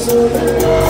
soledad.